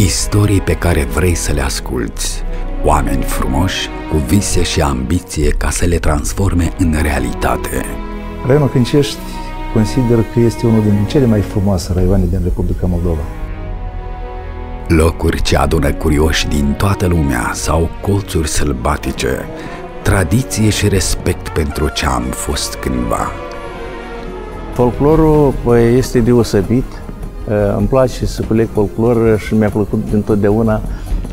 Istorii pe care vrei să le asculți. Oameni frumoși, cu vise și ambiție ca să le transforme în realitate. Raionul Câncești consider că este unul din cele mai frumoase raioane din Republica Moldova. Locuri ce adună curioși din toată lumea sau colțuri sălbatice, tradiție și respect pentru ce am fost cândva. Folclorul este deosebit. Îmi place să culeg folclor și mi-a plăcut dintotdeauna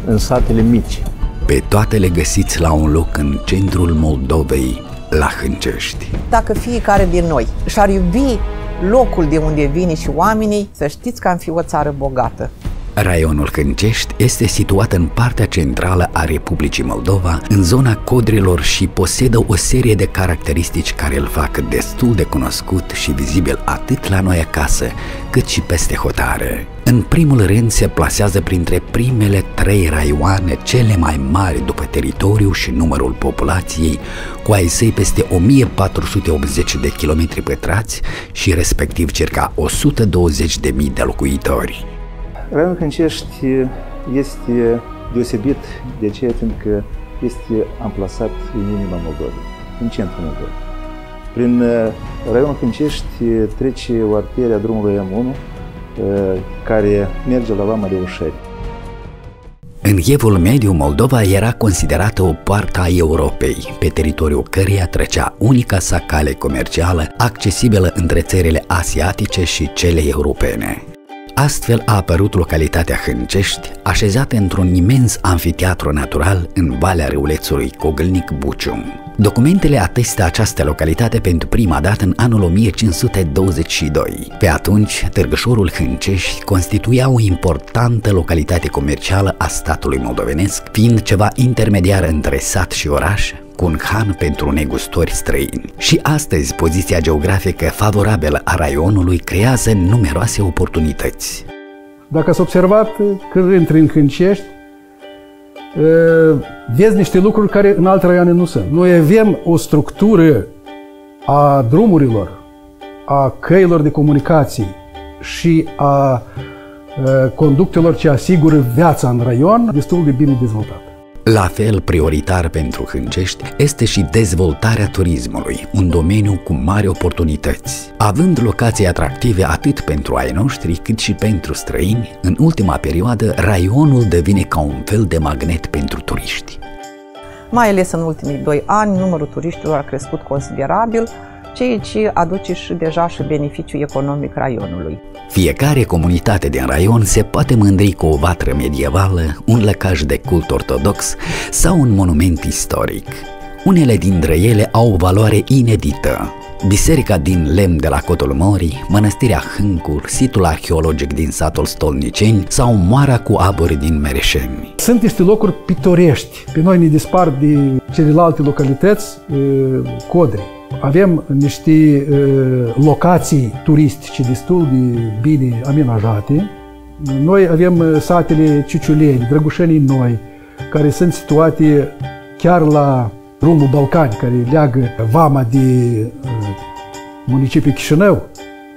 în satele mici. Pe toate le găsiți la un loc în centrul Moldovei, la Hâncești. Dacă fiecare din noi și-ar iubi locul de unde vine și oamenii, să știți că am fi o țară bogată. Raionul Hâncești este situat în partea centrală a Republicii Moldova, în zona Codrilor și posedă o serie de caracteristici care îl fac destul de cunoscut și vizibil atât la noi acasă, cât și peste hotare. În primul rând se plasează printre primele trei raioane cele mai mari după teritoriu și numărul populației, cu ai săi peste 1480 de kilometri pătrați și respectiv circa 120.000 de locuitori. Raionul Hâncești este deosebit de aceea fiindcă este amplasat în inima Moldovei, în centrul Moldovei. Prin uh, raionul Hâncești trece o arterie a drumului M1 uh, care merge la Vama de Ușări. În Evul Mediu, Moldova era considerată o poartă a Europei, pe teritoriul căreia trecea unica sa cale comercială accesibilă între țările asiatice și cele europene. Astfel a apărut localitatea Hâncești, așezată într-un imens anfiteatru natural în valea râulețului Cogâlnic Bucium. Documentele atestă această localitate pentru prima dată în anul 1522. Pe atunci, Târgășorul Hâncești constituia o importantă localitate comercială a statului moldovenesc, fiind ceva intermediar între sat și oraș, cu un han pentru negustori străini. Și astăzi poziția geografică favorabilă a raionului creează numeroase oportunități. Dacă ați observat, când intri în Hâncești, vezi niște lucruri care în alte raioane nu sunt. Noi avem o structură a drumurilor, a căilor de comunicații și a conductelor ce asigură viața în raion destul de bine dezvoltată. La fel prioritar pentru Hâncești este și dezvoltarea turismului, un domeniu cu mari oportunități. Având locații atractive atât pentru ai noștri cât și pentru străini, în ultima perioadă raionul devine ca un fel de magnet pentru turiști. Mai ales în ultimii doi ani, numărul turiștilor a crescut considerabil, ceea ce aduce și deja și beneficiu economic raionului. Fiecare comunitate din raion se poate mândri cu o vatră medievală, un lăcaș de cult ortodox sau un monument istoric. Unele dintre ele au o valoare inedită. Biserica din lemn de la Cotul Mori, mănăstirea Hâncur, situl arheologic din satul Stolniceni sau moara cu aburi din Mereșeni. Sunt niște locuri pitorești. Pe noi ne dispar de celelalte localități codri. Avem niște uh, locații turistice destul de bine amenajate. Noi avem satele Ciciuleni, Drăgușenii Noi, care sunt situate chiar la drumul Balcani, care leagă vama de uh, municipiul Chișinău.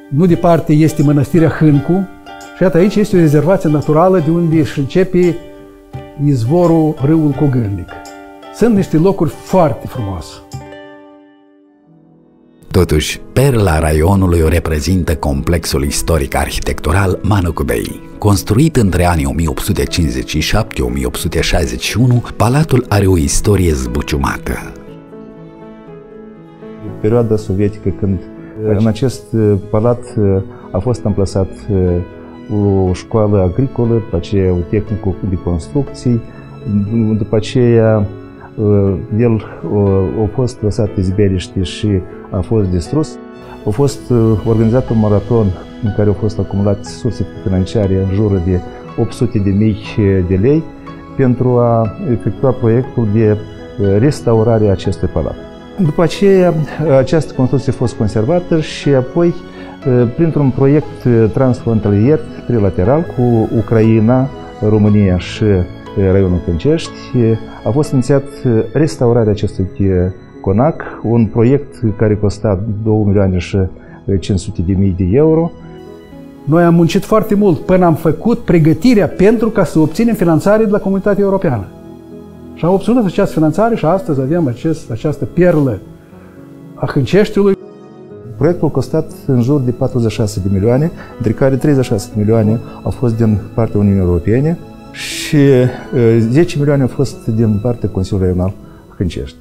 Nu departe este mănăstirea Hâncu și iată aici este o rezervație naturală de unde își începe izvorul râul Cogâlnic. Sunt niște locuri foarte frumoase. Totuși, perla raionului o reprezintă complexul istoric arhitectural Manucubei. Construit între anii 1857-1861, palatul are o istorie zbuciumată. Perioada sovietică, când în acest palat a fost amplasat o școală agricolă, după aceea o tehnică de construcții, după aceea el a fost lăsat izbeliște și a fost distrus. A fost organizat un maraton în care au fost acumulate surse financiare în jur de 800 de mii de lei pentru a efectua proiectul de restaurare a acestui palat. După aceea, această construcție a fost conservată și apoi, printr-un proiect transfrontalier trilateral cu Ucraina, România și raionul Câncești, a fost inițiat restaurarea acestui conac, un proiect care costa 2 milioane și 500 de mii de euro. Noi am muncit foarte mult până am făcut pregătirea pentru ca să obținem finanțare de la comunitatea europeană. Și am obținut această finanțare și astăzi avem acest, această perlă a Hânceștiului. Proiectul a costat în jur de 46 de milioane, dintre care 36 de milioane au fost din partea Uniunii Europene și 10 milioane au fost din partea Consiliului Regional Hâncești.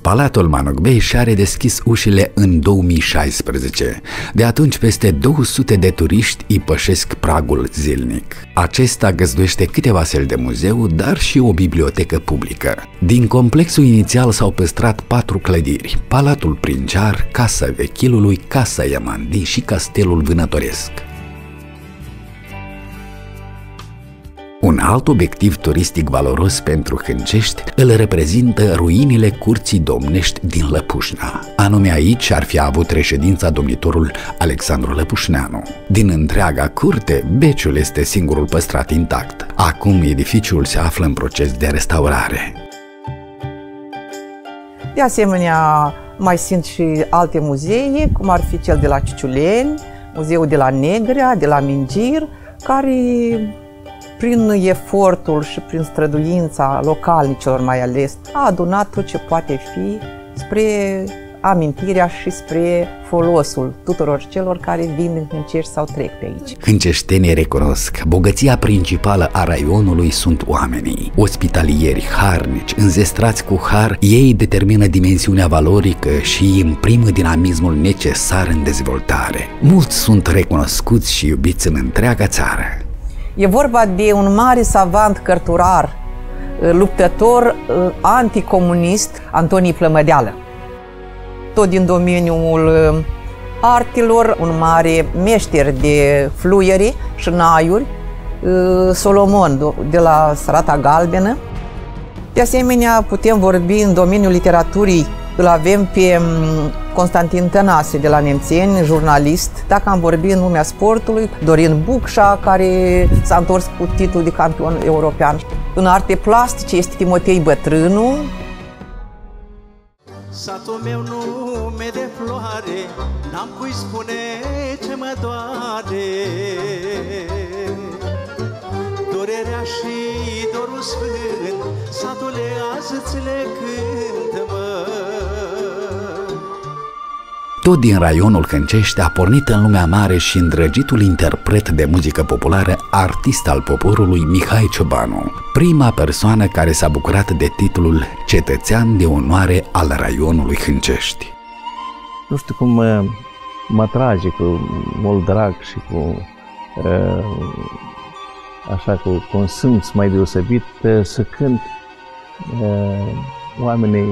Palatul Manugbei și-a redeschis ușile în 2016. De atunci, peste 200 de turiști îi pășesc pragul zilnic. Acesta găzduiește câteva săli de muzeu, dar și o bibliotecă publică. Din complexul inițial s-au păstrat patru clădiri, Palatul Princiar, Casa Vechilului, Casa Iamandi și Castelul Vânătoresc. Un alt obiectiv turistic valoros pentru Hâncești îl reprezintă ruinile curții domnești din Lăpușna. Anume aici ar fi avut reședința domnitorul Alexandru Lăpușneanu. Din întreaga curte, beciul este singurul păstrat intact. Acum edificiul se află în proces de restaurare. De asemenea, mai sunt și alte muzee, cum ar fi cel de la Ciciuleni, muzeul de la Negrea, de la Mingir, care prin efortul și prin străduința localnicilor mai ales, a adunat tot ce poate fi spre amintirea și spre folosul tuturor celor care vin în Hâncești sau trec pe aici. Hânceștenii recunosc, bogăția principală a raionului sunt oamenii. Ospitalieri, harnici, înzestrați cu har, ei determină dimensiunea valorică și imprimă dinamismul necesar în dezvoltare. Mulți sunt recunoscuți și iubiți în întreaga țară. E vorba de un mare savant cărturar, uh, luptător uh, anticomunist, Antonii Plămădeală. Tot din domeniul uh, artilor, un mare meșter de fluiere și naiuri, Solomon de la Strata Galbenă. De asemenea, putem vorbi în domeniul literaturii îl avem pe mm, Constantin Tănase de la Nemțeni, jurnalist. Dacă am vorbit în lumea sportului, Dorin Bucșa, care s-a întors cu titlul de campion european. În arte plastice este Timotei Bătrânu. Satul meu nume de floare, n-am cui spune ce mă doare. Durerea și dorul sfânt, satule azi ți le cânt, mă. Tot din raionul Hâncești a pornit în lumea mare și îndrăgitul interpret de muzică populară, artist al poporului Mihai Ciobanu, prima persoană care s-a bucurat de titlul cetățean de onoare al raionului Hâncești. Nu știu cum mă, mă trage cu mult drag și cu așa cu consums mai deosebit să cânt oamenii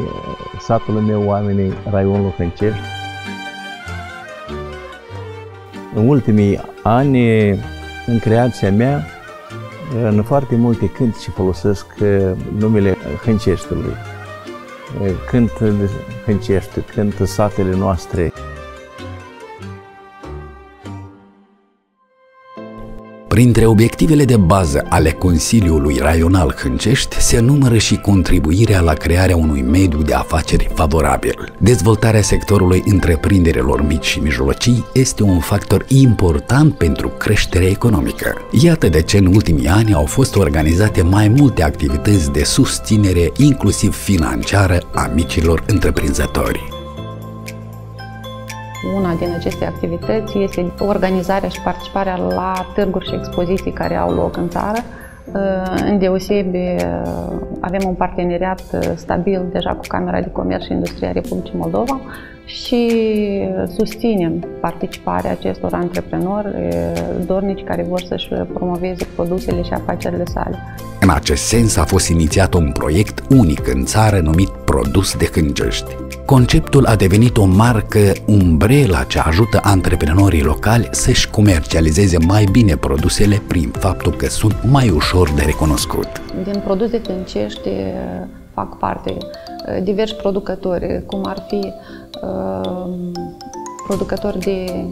satului meu, oamenii raionului Hâncești, în ultimii ani, în creația mea, în foarte multe și folosesc uh, numele Hânceștiului. Uh, cânt Hâncești, cânt satele noastre, Printre obiectivele de bază ale Consiliului Raional Hâncești se numără și contribuirea la crearea unui mediu de afaceri favorabil. Dezvoltarea sectorului întreprinderilor mici și mijlocii este un factor important pentru creșterea economică. Iată de ce în ultimii ani au fost organizate mai multe activități de susținere, inclusiv financiară, a micilor întreprinzători. Una din aceste activități este organizarea și participarea la târguri și expoziții care au loc în țară. În deosebi, avem un parteneriat stabil deja cu Camera de Comerț și Industria Republicii Moldova și susținem participarea acestor antreprenori dornici care vor să-și promoveze produsele și afacerile sale. În acest sens a fost inițiat un proiect unic în țară numit Produs de Hângești. Conceptul a devenit o marcă umbrela ce ajută antreprenorii locali să-și comercializeze mai bine produsele prin faptul că sunt mai ușor de recunoscut. Din produse tâncești fac parte diversi producători, cum ar fi uh, producători de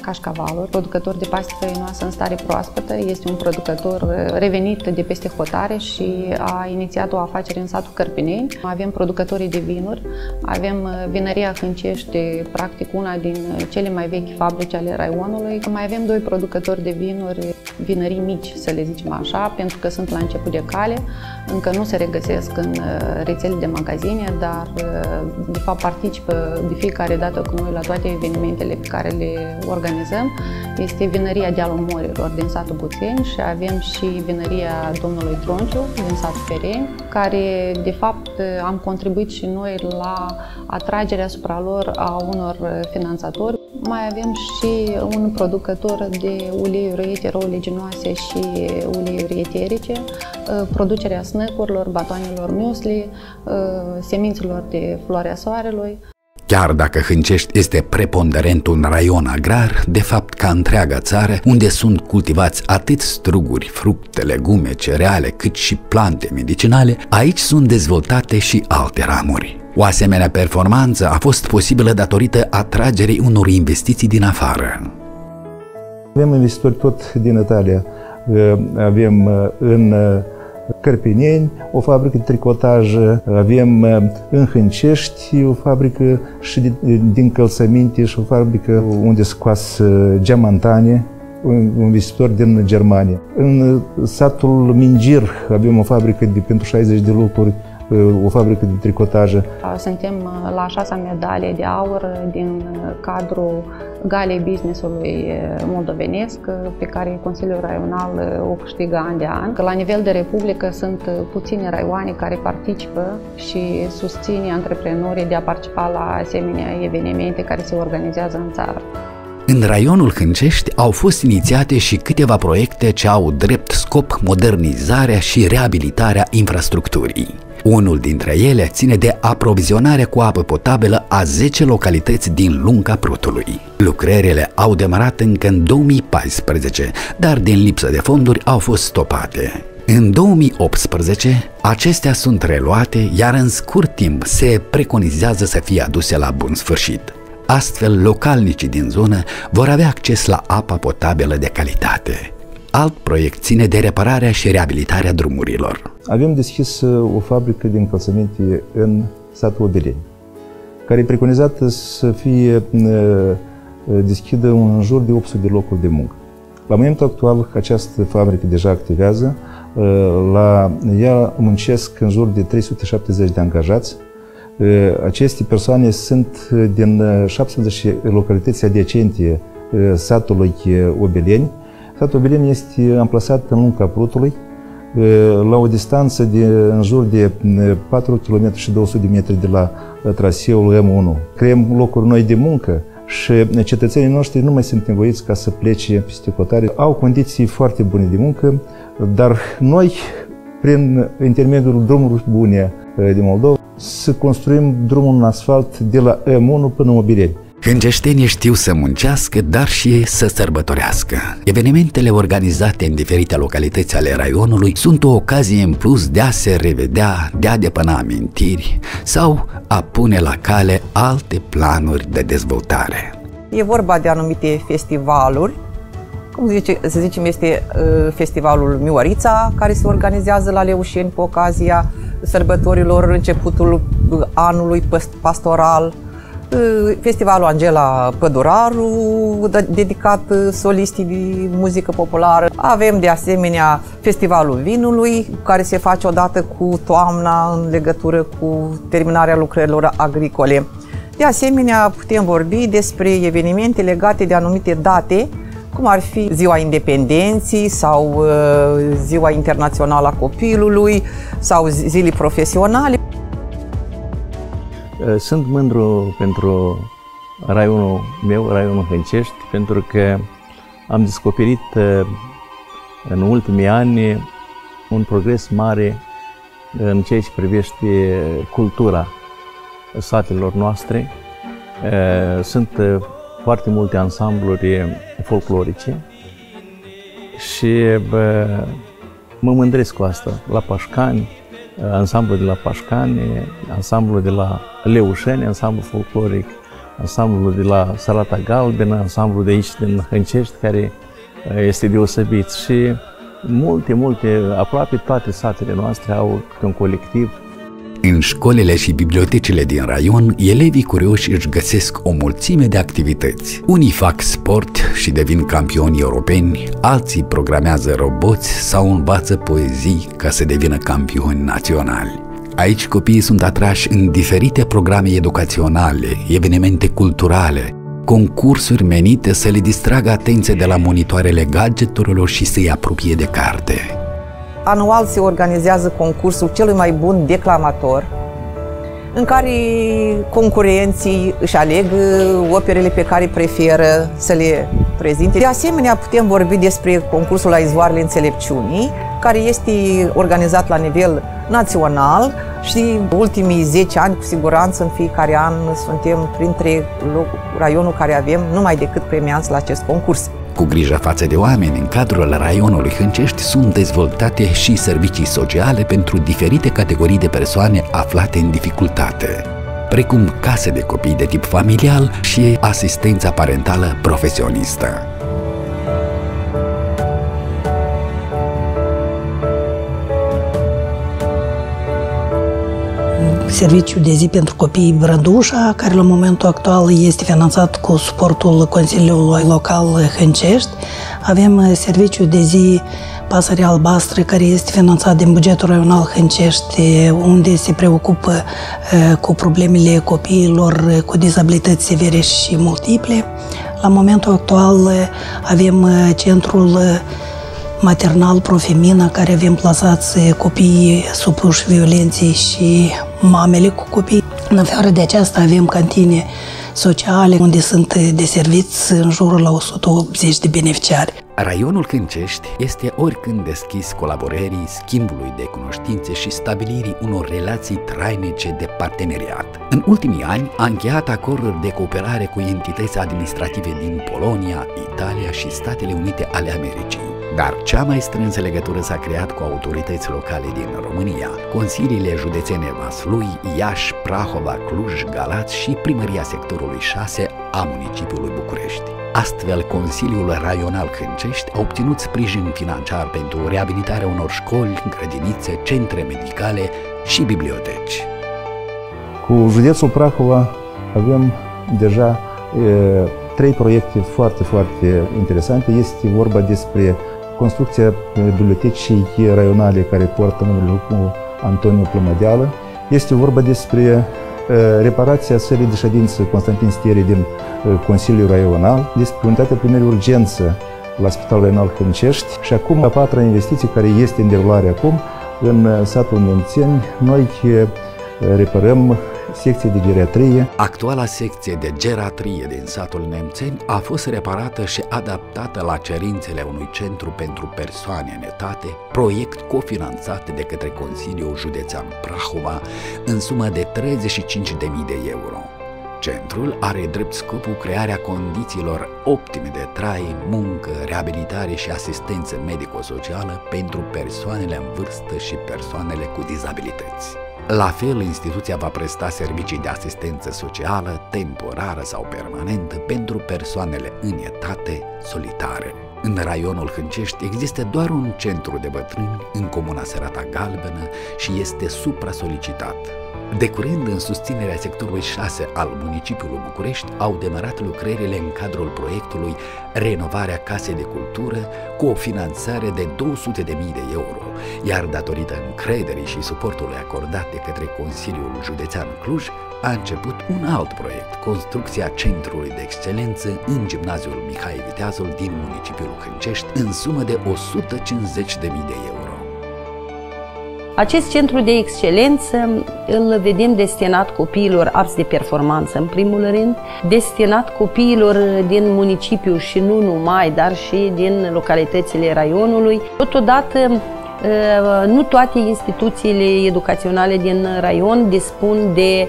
Cașcavaluri, producător de paste făinoasă în stare proaspătă. Este un producător uh, revenit de peste hotare și a inițiat o afacere în satul Cărpineni. Avem producătorii de vinuri, avem uh, vinăria Hâncești, practic una din cele mai vechi fabrici ale raionului. Mai avem doi producători de vinuri, vinării mici, să le zicem așa, pentru că sunt la început de cale, încă nu se regăsesc în rețele de magazine, dar de fapt participă de fiecare dată cu noi la toate evenimentele pe care le organizăm. Este vinăria Dealul Morilor din satul Buțeni și avem și vinăria domnului Tronciu din satul Fereni, care de fapt am contribuit și noi la atragerea asupra lor a unor finanțatori. Mai avem și un producător de uleiuri eteroleginoase și uleiuri eterice, producerea snăcurilor, batoanelor muesli, semințelor de floarea soarelui. Chiar dacă Hâncești este preponderent un raion agrar, de fapt ca întreaga țară, unde sunt cultivați atât struguri, fructe, legume, cereale, cât și plante medicinale, aici sunt dezvoltate și alte ramuri. O asemenea performanță a fost posibilă datorită atragerii unor investiții din afară. Avem investitori tot din Italia. Avem uh, în uh, Cărpineni, o fabrică de tricotaj, avem uh, în Hâncești o fabrică și din călțăminte și o fabrică unde scoas geamantane, un investitor din Germania. În satul Mingir avem o fabrică de, pentru 60 de locuri o fabrică de tricotaje. Suntem uh, la șasea medalie de aur din cadrul Galei Businessului uh, moldovenesc, uh, pe care Consiliul Raional o câștigă an de an. La nivel de republică sunt puține raioane care participă și susțin antreprenorii de a participa la asemenea evenimente care se organizează în țară. În raionul Hâncești au fost inițiate și câteva proiecte ce au drept scop modernizarea și reabilitarea infrastructurii. Unul dintre ele ține de aprovizionarea cu apă potabilă a 10 localități din lunga Prutului. Lucrările au demarat încă în 2014, dar din lipsă de fonduri au fost stopate. În 2018, acestea sunt reluate, iar în scurt timp se preconizează să fie aduse la bun sfârșit. Astfel, localnicii din zonă vor avea acces la apa potabilă de calitate. Alt proiect ține de repararea și reabilitarea drumurilor. Avem deschis uh, o fabrică de încălțăminte în satul Obeleni, care e preconizată să fie uh, uh, deschidă în jur de 800 de locuri de muncă. La momentul actual, această fabrică deja activează. La ea muncesc în jur de 370 de angajați. Aceste persoane sunt din 17 localități adiacente satului Obeleni, Satul Belin este amplasat în lunga Prutului, la o distanță de în jur de 4 km și 200 de metri de la traseul M1. Creăm locuri noi de muncă și cetățenii noștri nu mai sunt nevoiți ca să plece peste cotare. Au condiții foarte bune de muncă, dar noi, prin intermediul drumurilor bune din Moldova, să construim drumul în asfalt de la M1 până în Obireni. Hângeștenii știu să muncească, dar și să sărbătorească. Evenimentele organizate în diferite localități ale raionului sunt o ocazie în plus de a se revedea, de a depăna amintiri sau a pune la cale alte planuri de dezvoltare. E vorba de anumite festivaluri, cum zice, să zicem este uh, festivalul Miorița, care se organizează la Leușeni cu ocazia sărbătorilor începutul anului pastoral, Uh, festivalul Angela Păduraru, dedicat uh, solistii de muzică populară. Avem de asemenea Festivalul Vinului, care se face odată cu toamna în legătură cu terminarea lucrărilor agricole. De asemenea, putem vorbi despre evenimente legate de anumite date, cum ar fi Ziua Independenții sau uh, Ziua Internațională a Copilului sau zilii profesionale. Eh, sunt mândru pentru raionul meu, raionul Hâncești, pentru că am descoperit eh, în ultimii ani un progres mare în ceea ce privește cultura satelor noastre. Eh, sunt foarte multe ansambluri folclorice și mă mândresc cu asta. La Pașcani, ansamblu de la Pașcani, ansamblu de la Leușeni, ansamblu folcloric ansamblul de la Salata Galbenă, ansamblul de aici din Hâncești, care este deosebit. Și multe, multe, aproape toate satele noastre au un colectiv în școlile și bibliotecile din raion, elevii curioși își găsesc o mulțime de activități. Unii fac sport și devin campioni europeni, alții programează roboți sau învață poezii ca să devină campioni naționali. Aici copiii sunt atrași în diferite programe educaționale, evenimente culturale, concursuri menite să le distragă atenția de la monitoarele gadgeturilor și să-i apropie de carte. Anual se organizează concursul celui mai bun declamator, în care concurenții își aleg operele pe care preferă să le prezinte. De asemenea, putem vorbi despre concursul la izvoarele înțelepciunii, care este organizat la nivel național și ultimii 10 ani, cu siguranță, în fiecare an suntem printre raionul care avem numai decât premianți la acest concurs. Cu grijă față de oameni, în cadrul raionului Hâncești sunt dezvoltate și servicii sociale pentru diferite categorii de persoane aflate în dificultate, precum case de copii de tip familial și asistența parentală profesionistă. Serviciu de zi pentru copii Brădușa, care la momentul actual este finanțat cu suportul Consiliului Local Hâncești. Avem serviciu de zi Pasăre Albastră, care este finanțat din bugetul raional Hâncești, unde se preocupă cu problemele copiilor cu dizabilități severe și multiple. La momentul actual avem centrul maternal Profemina, care avem plasați copiii supuși violenței și mamele cu copii. În afară de aceasta avem cantine sociale unde sunt deserviți în jurul la 180 de beneficiari. Raionul Câncești este oricând deschis colaborării, schimbului de cunoștințe și stabilirii unor relații trainice de parteneriat. În ultimii ani a încheiat acorduri de cooperare cu entități administrative din Polonia, Italia și Statele Unite ale Americii. Dar cea mai strânsă legătură s-a creat cu autorități locale din România, consiliile județene Vaslui, Iași, Prahova, Cluj, Galați și primăria sectorului 6 a municipiului București. Astfel, Consiliul Raional Hâncești a obținut sprijin financiar pentru reabilitarea unor școli, grădinițe, centre medicale și biblioteci. Cu județul Prahova avem deja e, trei proiecte foarte, foarte interesante. Este vorba despre construcția bibliotecii raionale care poartă numele cu Antonio Plămădeală. Este vorba despre reparația sării de ședință Constantin Stieri din Consiliul Raional, despre unitatea primării urgență la Spitalul Raional Hâncești și acum a patra investiție care este în derulare acum în satul Nemțeni. Noi reparăm secție de geriatrie. Actuala secție de geriatrie din satul Nemțeni a fost reparată și adaptată la cerințele unui centru pentru persoane în etate, proiect cofinanțat de către Consiliul Județean Prahova în sumă de 35.000 de euro. Centrul are drept scopul crearea condițiilor optime de trai, muncă, reabilitare și asistență medico-socială pentru persoanele în vârstă și persoanele cu dizabilități. La fel, instituția va presta servicii de asistență socială, temporară sau permanentă pentru persoanele în etate solitare. În raionul Hâncești există doar un centru de bătrâni în comuna Serata Galbenă și este supra-solicitat. De curând, în susținerea sectorului 6 al municipiului București, au demarat lucrările în cadrul proiectului Renovarea Casei de Cultură cu o finanțare de 200.000 de euro, iar datorită încrederii și suportului acordat de către Consiliul Județean Cluj, a început un alt proiect, construcția Centrului de Excelență în Gimnaziul Mihai Viteazul din municipiul Hâncești, în sumă de 150.000 de euro. Acest centru de excelență îl vedem destinat copiilor arți de performanță, în primul rând, destinat copiilor din municipiu și nu numai, dar și din localitățile raionului. Totodată nu toate instituțiile educaționale din raion dispun de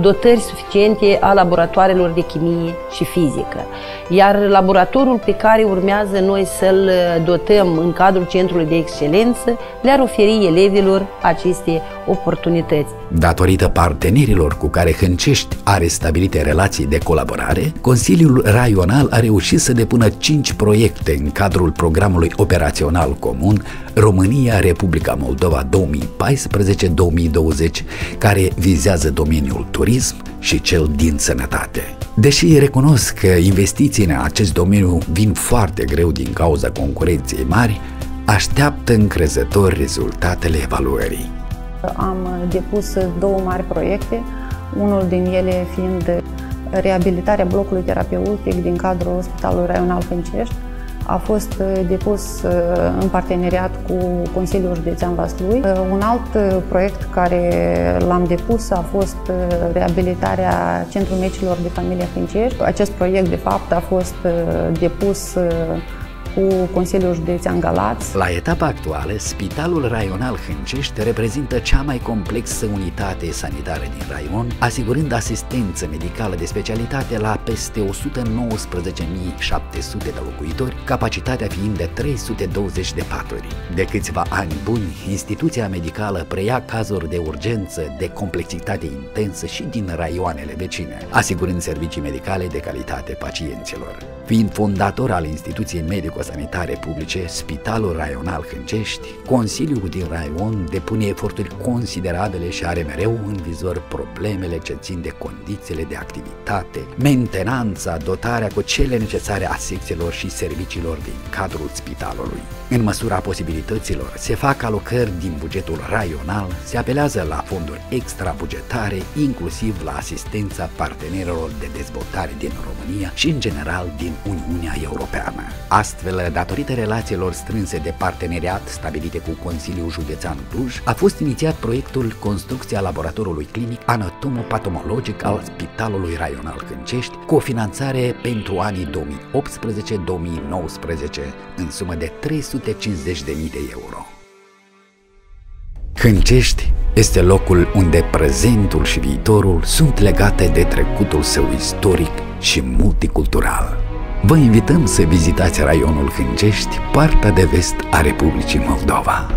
dotări suficiente a laboratoarelor de chimie și fizică. Iar laboratorul pe care urmează noi să-l dotăm în cadrul Centrului de Excelență le-ar oferi elevilor aceste oportunități. Datorită partenerilor cu care Hâncești are stabilite relații de colaborare, Consiliul Raional a reușit să depună 5 proiecte în cadrul programului operațional comun România-Republica Moldova 2014-2020, care vizează domeniul turism și cel din sănătate. Deși recunosc că investițiile în acest domeniu vin foarte greu din cauza concurenței mari, așteaptă încrezător rezultatele evaluării. Am depus două mari proiecte, unul din ele fiind reabilitarea blocului terapeutic din cadrul Spitalului Raional Hâncești. A fost depus în parteneriat cu Consiliul Județean Vaslui. Un alt proiect care l-am depus a fost reabilitarea Centrului Mecilor de Familie Hâncești. Acest proiect, de fapt, a fost depus cu Consiliul Județean Galați. La etapa actuală, Spitalul Raional Hâncești reprezintă cea mai complexă unitate sanitară din raion, asigurând asistență medicală de specialitate la peste 119.700 de locuitori, capacitatea fiind de 320 de paturi. De câțiva ani buni, instituția medicală preia cazuri de urgență de complexitate intensă și din raioanele vecine, asigurând servicii medicale de calitate pacienților. Fiind fondator al instituției medico-sanitare publice, Spitalul Raional Hâncești, Consiliul din Raion depune eforturi considerabile și are mereu în vizor problemele ce țin de condițiile de activitate, mentenanța, dotarea cu cele necesare a secțiilor și serviciilor din cadrul spitalului. În măsura posibilităților, se fac alocări din bugetul raional, se apelează la fonduri extrabugetare, inclusiv la asistența partenerilor de dezvoltare din România și, în general, din Uniunea Europeană. Astfel, datorită relațiilor strânse de parteneriat stabilite cu Consiliul Județean Cluj, a fost inițiat proiectul Construcția Laboratorului Clinic Anatomo-Patomologic al Spitalului Raional Câncești, cu o finanțare pentru anii 2018-2019 în sumă de 350.000 de euro. Hâncești este locul unde prezentul și viitorul sunt legate de trecutul său istoric și multicultural. Vă invităm să vizitați raionul Hângești, partea de vest a Republicii Moldova.